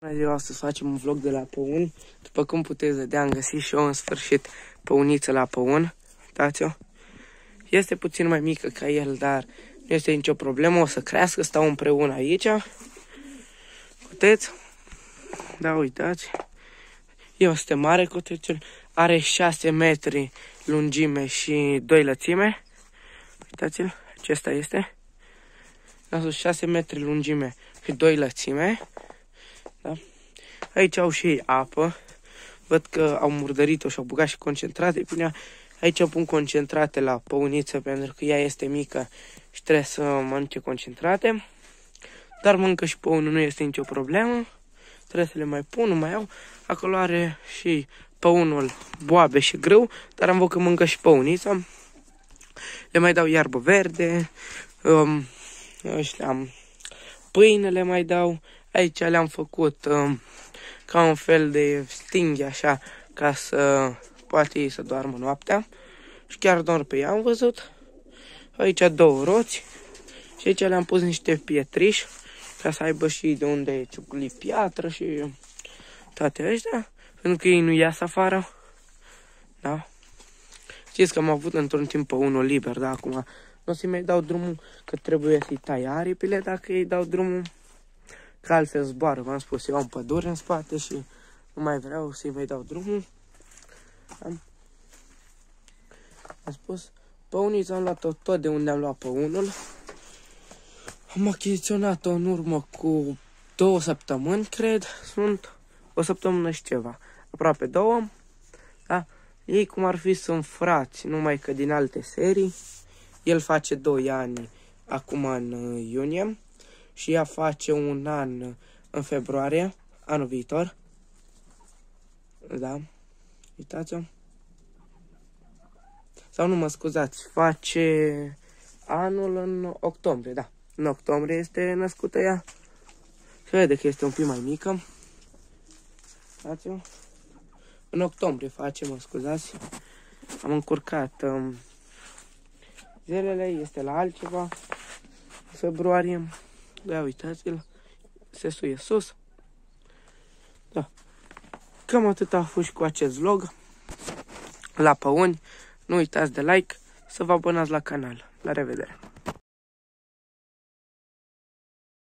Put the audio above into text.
Bună ziua, astăzi facem un vlog de la păun. După cum puteți vedea, am găsit și eu în sfârșit păuniță la păun. Uitați-o. Este puțin mai mică ca el, dar nu este nicio problemă. O să crească, stau împreună aici. Puteți? Da, uitați. Este mare cotecel. Are 6 metri lungime și 2 lățime. Uitați-l, acesta este. 6 metri lungime și 2 lățime. Da? Aici au și apă. Văd că au murdărit-o și au băgat și concentrate. Bine, aici pun concentrate la păuniță pentru că ea este mică și trebuie să mănânce concentrate. Dar mâncă și păunul, nu este nicio problemă. Trebuie să le mai pun, nu mai au. Acolo are și păunul boabe și grâu, dar am văzut că mâncă și păunița. Le mai dau iarbă verde, um, ăștia, pâine le mai dau Aici le-am făcut um, ca un fel de stinghi așa, ca să poate ei să doarmă noaptea. Și chiar doar pe ea am văzut. Aici două roți. Și aici le-am pus niște pietriși ca să aibă și de unde ciuculi piatră și toate astea. Pentru că ei nu ies afară. Da? Știți că am avut într-un timp pe unul liber, da? Acum nu o să-i mai dau drumul, că trebuie să-i tai aripile dacă îi dau drumul Că altfel zboară, v-am spus, eu am pădure în spate și nu mai vreau să-i mai dau drumul. Am, am spus, păunița am luat-o tot de unde am luat pe unul. Am achiziționat-o în urmă cu două săptămâni, cred, sunt o săptămână și ceva, aproape două, da? Ei cum ar fi sunt frați, numai că din alte serii. El face 2 ani acum în iunie și ea face un an în februarie, anul viitor. Da, uitați-o. Sau nu mă scuzați, face anul în octombrie, da. În octombrie este născută ea. Se vede că este un pic mai mică. Uitați-o. În octombrie face, mă scuzați. Am încurcat um, zilele, este la altceva. Februarie. Da, uitați-l. Se suie sus. Da. Cam atât a fost cu acest vlog. La păuni. Nu uitați de like. Să vă abonați la canal. La revedere!